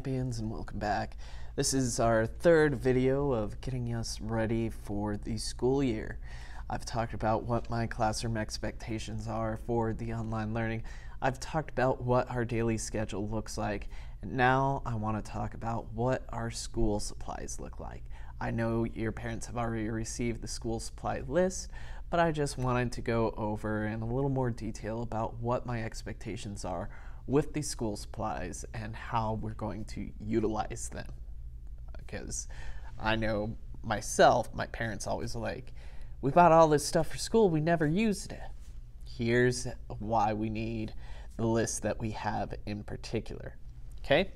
champions and welcome back. This is our third video of getting us ready for the school year. I've talked about what my classroom expectations are for the online learning. I've talked about what our daily schedule looks like. And now I want to talk about what our school supplies look like. I know your parents have already received the school supply list, but I just wanted to go over in a little more detail about what my expectations are with the school supplies and how we're going to utilize them. Because I know myself, my parents always like, we bought all this stuff for school, we never used it. Here's why we need the list that we have in particular. Okay?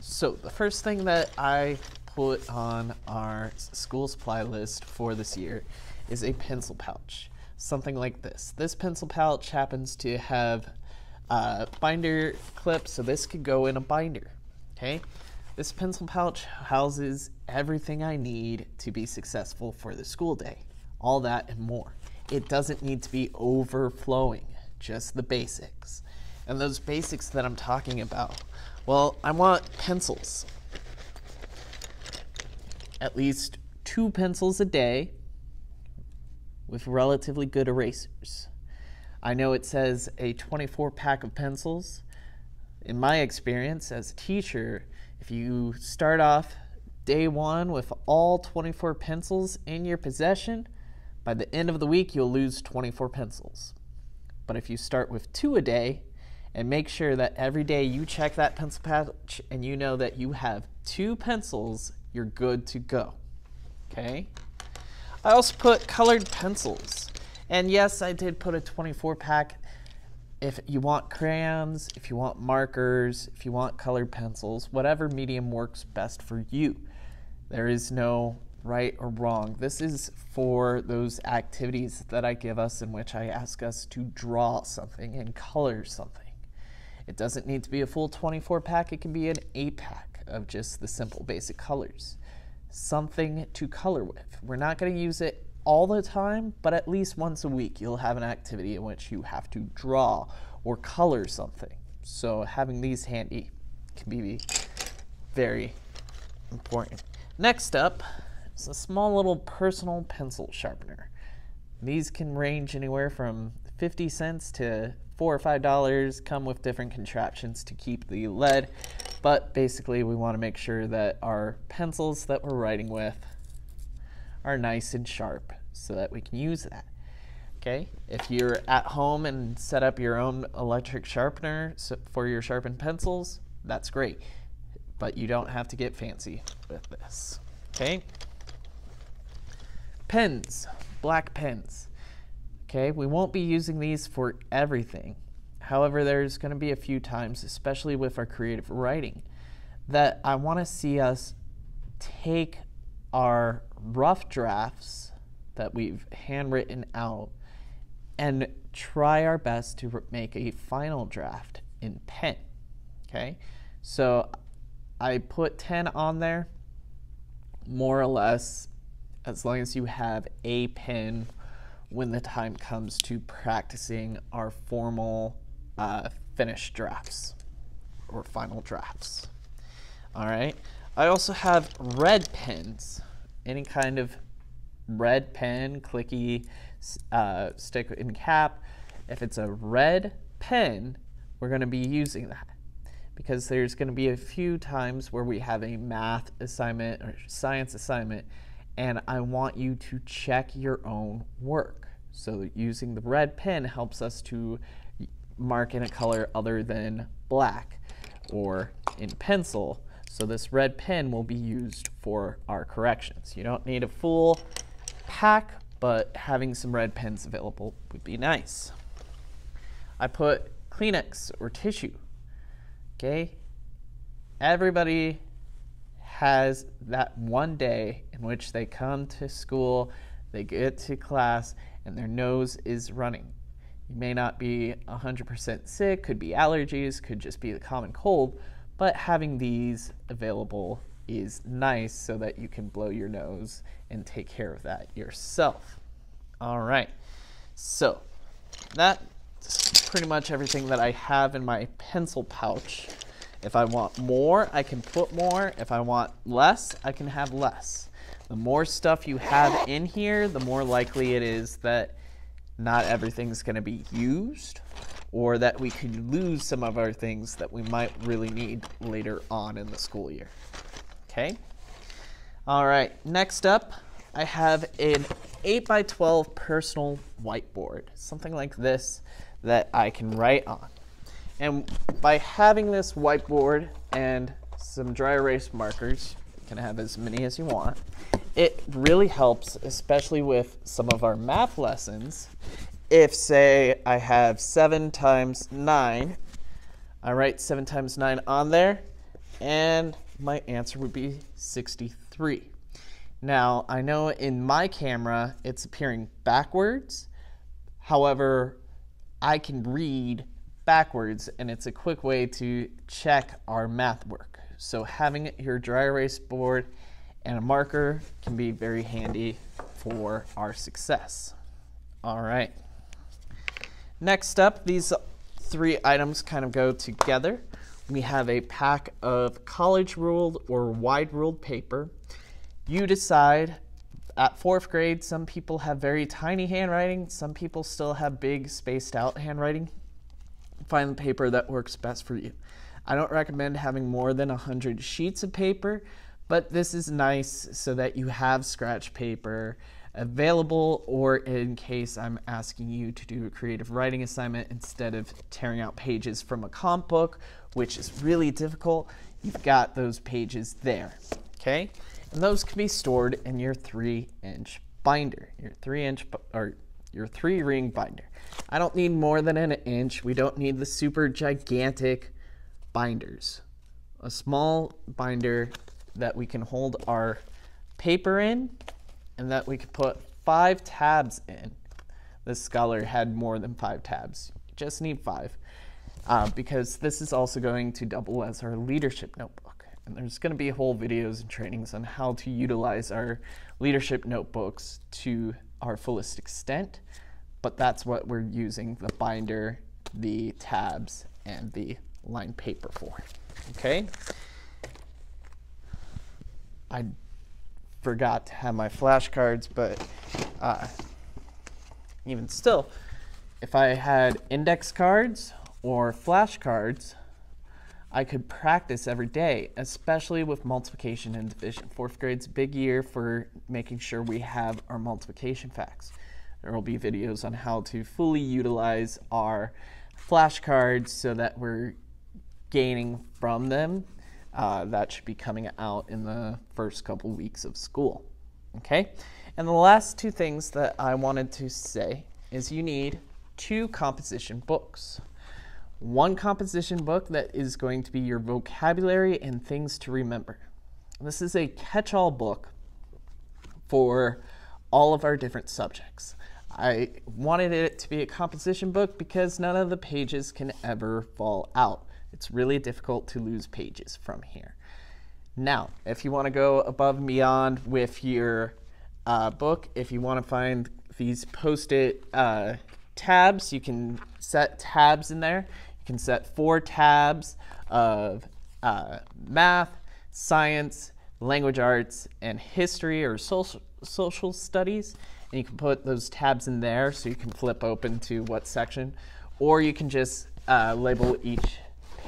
So, the first thing that I put on our school supply list for this year is a pencil pouch. Something like this. This pencil pouch happens to have uh, binder clip, so this could go in a binder. Okay, this pencil pouch houses everything I need to be successful for the school day. All that and more. It doesn't need to be overflowing, just the basics. And those basics that I'm talking about, well, I want pencils. At least two pencils a day with relatively good erasers. I know it says a 24 pack of pencils. In my experience as a teacher, if you start off day one with all 24 pencils in your possession, by the end of the week, you'll lose 24 pencils. But if you start with two a day and make sure that every day you check that pencil pouch and you know that you have two pencils, you're good to go. Okay? I also put colored pencils. And yes, I did put a 24 pack. If you want crayons, if you want markers, if you want colored pencils, whatever medium works best for you. There is no right or wrong. This is for those activities that I give us in which I ask us to draw something and color something. It doesn't need to be a full 24 pack, it can be an 8 pack of just the simple basic colors. Something to color with. We're not going to use it all the time, but at least once a week you'll have an activity in which you have to draw or color something. So having these handy can be very important. Next up is a small little personal pencil sharpener. These can range anywhere from 50 cents to four or five dollars, come with different contraptions to keep the lead, but basically we want to make sure that our pencils that we're writing with are nice and sharp so that we can use that. Okay, if you're at home and set up your own electric sharpener for your sharpened pencils, that's great. But you don't have to get fancy with this. Okay, pens, black pens. Okay, we won't be using these for everything. However, there's going to be a few times, especially with our creative writing, that I want to see us take our rough drafts that we've handwritten out and try our best to make a final draft in pen. Okay, so I put 10 on there, more or less, as long as you have a pen when the time comes to practicing our formal uh, finished drafts or final drafts. All right. I also have red pens, any kind of red pen, clicky, uh, stick in cap. If it's a red pen, we're going to be using that because there's going to be a few times where we have a math assignment or science assignment and I want you to check your own work. So using the red pen helps us to mark in a color other than black or in pencil so this red pen will be used for our corrections. You don't need a full pack, but having some red pens available would be nice. I put Kleenex or tissue. Okay? Everybody has that one day in which they come to school, they get to class, and their nose is running. You may not be 100% sick, could be allergies, could just be the common cold, but having these available is nice so that you can blow your nose and take care of that yourself. All right, so that's pretty much everything that I have in my pencil pouch. If I want more, I can put more. If I want less, I can have less. The more stuff you have in here, the more likely it is that not everything's going to be used or that we could lose some of our things that we might really need later on in the school year. Okay? All right, next up, I have an 8 by 12 personal whiteboard, something like this that I can write on. And by having this whiteboard and some dry erase markers, you can have as many as you want, it really helps, especially with some of our math lessons. If, say, I have 7 times 9, I write 7 times 9 on there, and my answer would be 63. Now, I know in my camera it's appearing backwards. However, I can read backwards, and it's a quick way to check our math work. So having your dry erase board and a marker can be very handy for our success. All right. Next up, these three items kind of go together. We have a pack of college ruled or wide ruled paper. You decide at fourth grade, some people have very tiny handwriting, some people still have big spaced out handwriting. Find the paper that works best for you. I don't recommend having more than 100 sheets of paper but this is nice so that you have scratch paper available or in case I'm asking you to do a creative writing assignment instead of tearing out pages from a comp book, which is really difficult, you've got those pages there, okay? And those can be stored in your three inch binder, your three inch, or your three ring binder. I don't need more than an inch. We don't need the super gigantic binders. A small binder that we can hold our paper in and that we could put five tabs in. This scholar had more than five tabs. You just need five uh, because this is also going to double as our leadership notebook. And there's going to be whole videos and trainings on how to utilize our leadership notebooks to our fullest extent. But that's what we're using the binder, the tabs, and the line paper for. Okay? I forgot to have my flashcards, but uh, even still, if I had index cards or flashcards, I could practice every day, especially with multiplication and division. Fourth grade's a big year for making sure we have our multiplication facts. There will be videos on how to fully utilize our flashcards so that we're gaining from them uh, that should be coming out in the first couple weeks of school. Okay? And the last two things that I wanted to say is you need two composition books. One composition book that is going to be your vocabulary and things to remember. This is a catch all book for all of our different subjects. I wanted it to be a composition book because none of the pages can ever fall out. It's really difficult to lose pages from here. Now, if you want to go above and beyond with your uh, book, if you want to find these post-it uh, tabs, you can set tabs in there. You can set four tabs of uh, math, science, language arts, and history or social, social studies. And you can put those tabs in there so you can flip open to what section. Or you can just uh, label each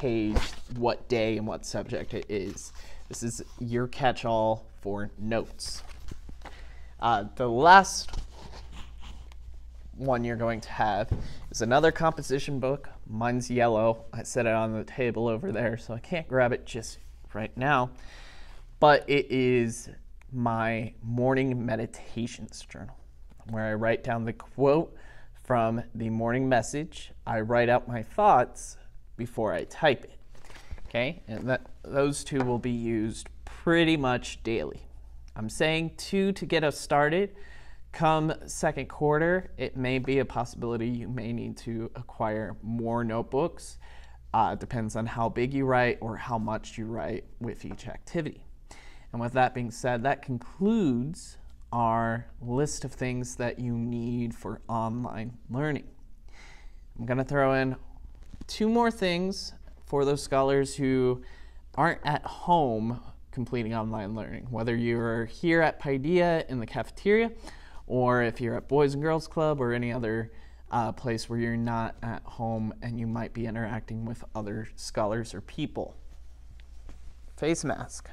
page what day and what subject it is. This is your catch-all for notes. Uh, the last one you're going to have is another composition book. Mine's yellow. I set it on the table over there, so I can't grab it just right now. But it is my morning meditations journal, where I write down the quote from the morning message. I write out my thoughts before I type it. Okay, and that, those two will be used pretty much daily. I'm saying two to get us started. Come second quarter, it may be a possibility you may need to acquire more notebooks. Uh, depends on how big you write or how much you write with each activity. And with that being said, that concludes our list of things that you need for online learning. I'm going to throw in two more things for those scholars who aren't at home completing online learning, whether you're here at Paideia in the cafeteria or if you're at Boys and Girls Club or any other uh, place where you're not at home and you might be interacting with other scholars or people. Face mask.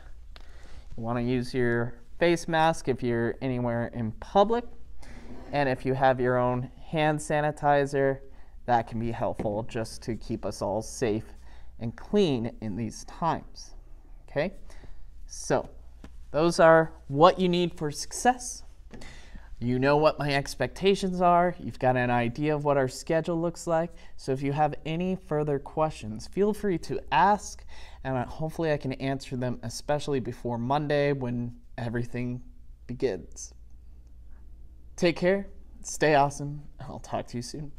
You want to use your face mask if you're anywhere in public. And if you have your own hand sanitizer, that can be helpful just to keep us all safe and clean in these times. Okay? So, those are what you need for success. You know what my expectations are. You've got an idea of what our schedule looks like. So if you have any further questions, feel free to ask, and hopefully I can answer them, especially before Monday when everything begins. Take care, stay awesome, and I'll talk to you soon.